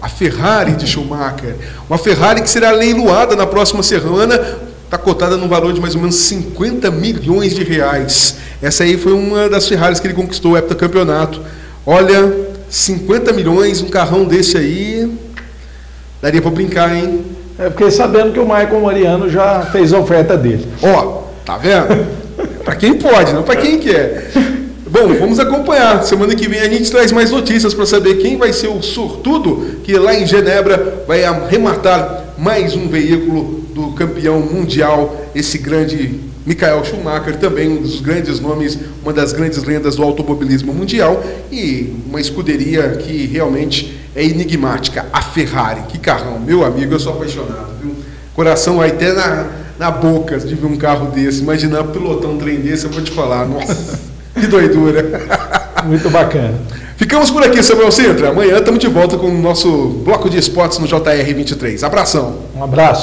a Ferrari de Schumacher. Uma Ferrari que será leiloada na próxima semana, está cotada no valor de mais ou menos 50 milhões de reais. Essa aí foi uma das Ferraris que ele conquistou o heptacampeonato. Olha, 50 milhões, um carrão desse aí, daria para brincar, hein? É, fiquei sabendo que o Michael Mariano já fez a oferta dele. Ó, tá vendo? para quem pode, não para quem quer. Bom, vamos acompanhar. Semana que vem a gente traz mais notícias para saber quem vai ser o sortudo que lá em Genebra vai arrematar mais um veículo do campeão mundial, esse grande Michael Schumacher, também um dos grandes nomes, uma das grandes lendas do automobilismo mundial e uma escuderia que realmente é enigmática, a Ferrari. Que carrão, meu amigo, eu sou apaixonado. Viu? Coração vai até na, na boca de ver um carro desse. Imaginar pilotar um trem desse, eu vou te falar. Nossa. Que doidura. Muito bacana. Ficamos por aqui, Samuel Sintra. Amanhã estamos de volta com o nosso bloco de esportes no JR 23. Abração. Um abraço.